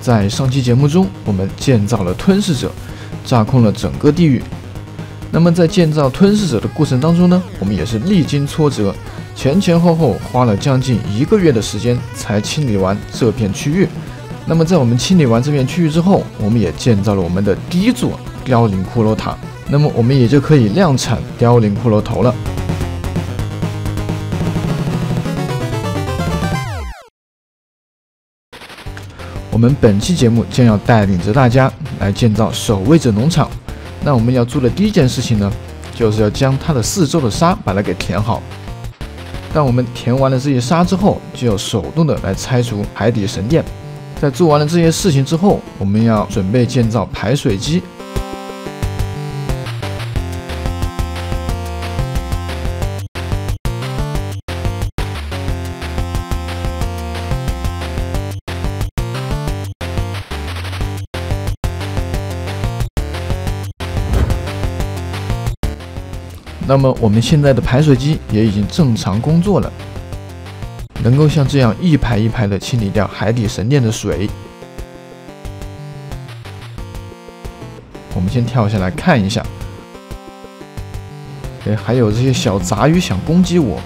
在上期节目中，我们建造了吞噬者，炸空了整个地狱。那么在建造吞噬者的过程当中呢，我们也是历经挫折，前前后后花了将近一个月的时间才清理完这片区域。那么在我们清理完这片区域之后，我们也建造了我们的第一座凋零骷髅塔。那么我们也就可以量产凋零骷髅头了。我们本期节目将要带领着大家来建造守卫者农场。那我们要做的第一件事情呢，就是要将它的四周的沙把它给填好。当我们填完了这些沙之后，就要手动的来拆除海底神殿。在做完了这些事情之后，我们要准备建造排水机。那么我们现在的排水机也已经正常工作了，能够像这样一排一排的清理掉海底神殿的水。我们先跳下来看一下，哎，还有这些小杂鱼想攻击我。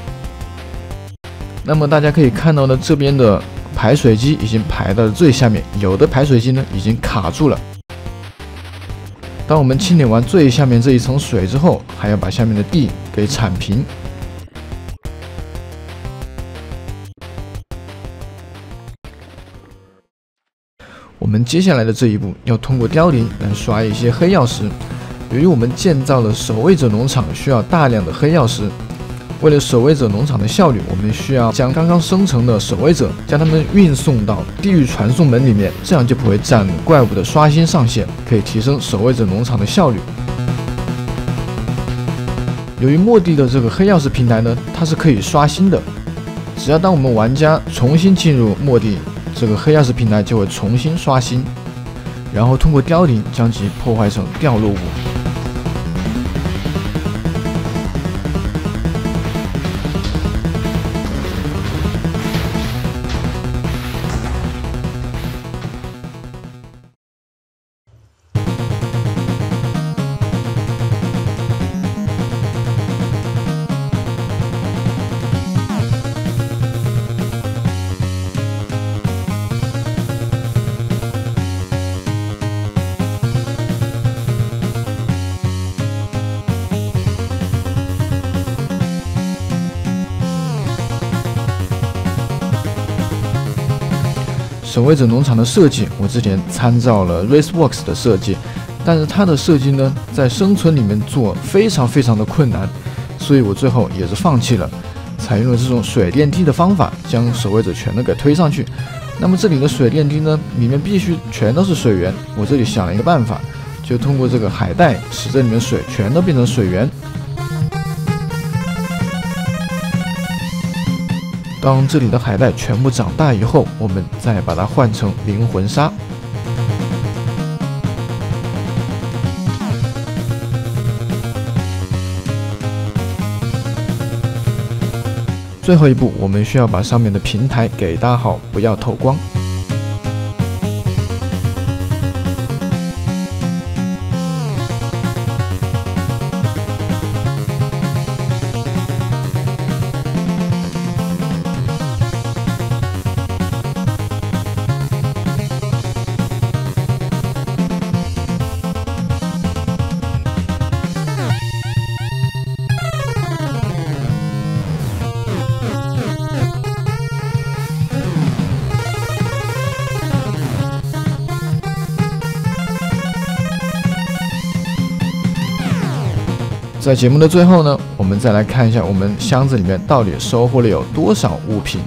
那么大家可以看到呢，这边的排水机已经排到了最下面，有的排水机呢已经卡住了。当我们清理完最下面这一层水之后，还要把下面的地给铲平。我们接下来的这一步要通过凋零来刷一些黑曜石。由于我们建造了守卫者农场，需要大量的黑曜石。为了守卫者农场的效率，我们需要将刚刚生成的守卫者将他们运送到地狱传送门里面，这样就不会占怪物的刷新上限，可以提升守卫者农场的效率。由于末地的这个黑曜石平台呢，它是可以刷新的，只要当我们玩家重新进入末地，这个黑曜石平台就会重新刷新，然后通过凋零将其破坏成掉落物。守卫者农场的设计，我之前参照了 Raceworks 的设计，但是它的设计呢，在生存里面做非常非常的困难，所以我最后也是放弃了，采用了这种水电梯的方法，将守卫者全都给推上去。那么这里的水电梯呢，里面必须全都是水源。我这里想了一个办法，就通过这个海带，使这里面水全都变成水源。当这里的海带全部长大以后，我们再把它换成灵魂沙。最后一步，我们需要把上面的平台给搭好，不要透光。在节目的最后呢，我们再来看一下我们箱子里面到底收获了有多少物品。